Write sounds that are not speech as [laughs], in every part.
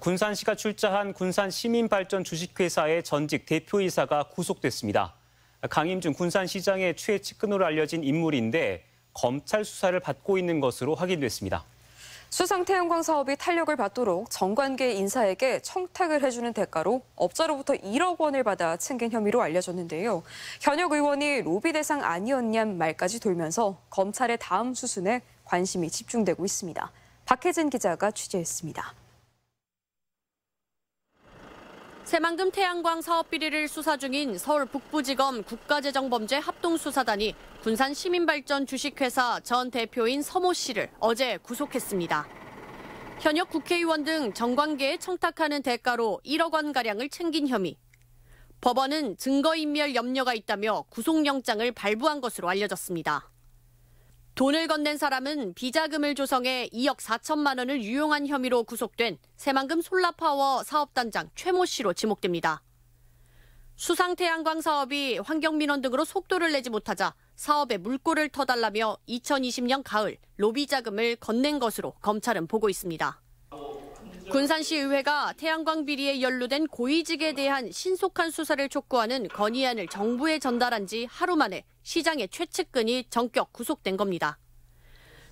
군산시가 출자한 군산 시민발전 주식회사의 전직 대표이사가 구속됐습니다. 강임준 군산시장의 최측근으로 알려진 인물인데 검찰 수사를 받고 있는 것으로 확인됐습니다. 수상 태양광 사업이 탄력을 받도록 정관계 인사에게 청탁을 해주는 대가로 업자로부터 1억 원을 받아 챙긴 혐의로 알려졌는데요. 현역 의원이 로비 대상 아니었냔 말까지 돌면서 검찰의 다음 수순에 관심이 집중되고 있습니다. 박혜진 기자가 취재했습니다. 새만금 태양광 사업 비리를 수사 중인 서울 북부지검 국가재정범죄 합동수사단이 군산 시민발전 주식회사 전 대표인 서모 씨를 어제 구속했습니다. 현역 국회의원 등 정관계에 청탁하는 대가로 1억 원가량을 챙긴 혐의. 법원은 증거인멸 염려가 있다며 구속영장을 발부한 것으로 알려졌습니다. 돈을 건넨 사람은 비자금을 조성해 2억 4천만 원을 유용한 혐의로 구속된 새만금 솔라파워 사업단장 최모 씨로 지목됩니다. 수상 태양광 사업이 환경민원 등으로 속도를 내지 못하자 사업에 물꼬를 터달라며 2020년 가을 로비 자금을 건넨 것으로 검찰은 보고 있습니다. 군산시 의회가 태양광 비리에 연루된 고위직에 대한 신속한 수사를 촉구하는 건의안을 정부에 전달한 지 하루 만에 시장의 최측근이 전격 구속된 겁니다.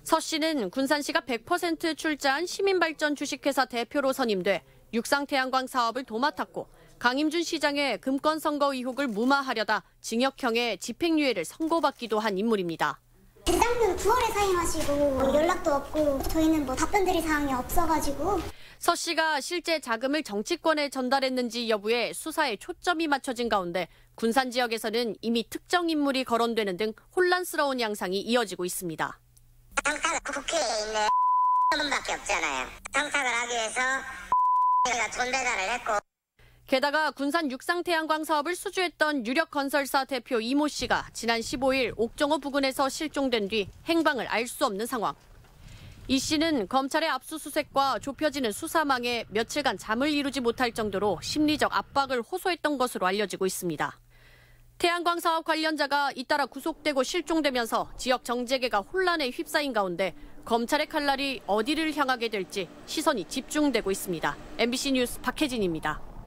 서 씨는 군산시가 100% 출자한 시민발전 주식회사 대표로 선임돼 육상태양광 사업을 도맡았고 강임준 시장의 금권 선거 의혹을 무마하려다 징역형의 집행유예를 선고받기도 한 인물입니다. 대장님 9월에 사임하시고 연락도 없고 저희는 뭐 답변 드릴 사항이 없어가지고 서 씨가 실제 자금을 정치권에 전달했는지 여부에 수사에 초점이 맞춰진 가운데 군산 지역에서는 이미 특정 인물이 거론되는 등 혼란스러운 양상이 이어지고 있습니다. 청탁은 국회에 있는 [laughs] 분밖에 없잖아요. 청탁을 하기 위해서 [laughs] 돈 배달을 했고 게다가 군산 육상태양광 사업을 수주했던 유력 건설사 대표 이모 씨가 지난 15일 옥정호 부근에서 실종된 뒤 행방을 알 수 없는 상황. 이 씨는 검찰의 압수수색과 좁혀지는 수사망에 며칠간 잠을 이루지 못할 정도로 심리적 압박을 호소했던 것으로 알려지고 있습니다. 태양광 사업 관련자가 잇따라 구속되고 실종되면서 지역 정재계가 혼란에 휩싸인 가운데 검찰의 칼날이 어디를 향하게 될지 시선이 집중되고 있습니다. MBC 뉴스 박혜진입니다.